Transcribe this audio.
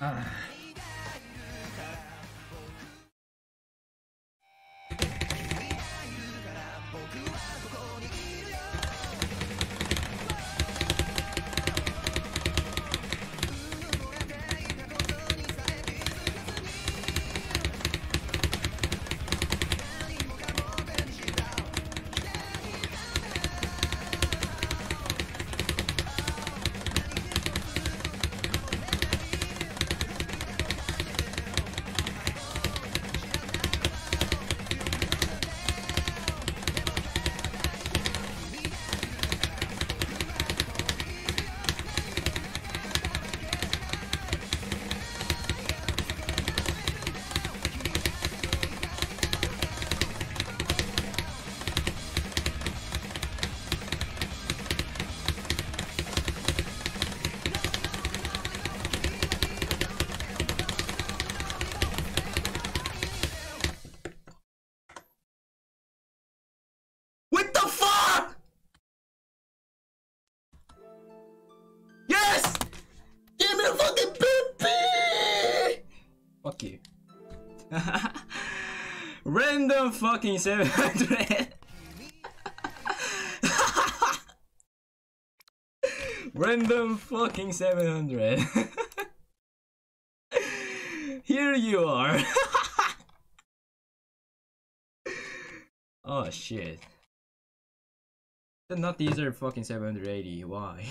唉。Fuck you. Random fucking 700. Random fucking 700. Here you are. oh shit. Not these are fucking 780. Why?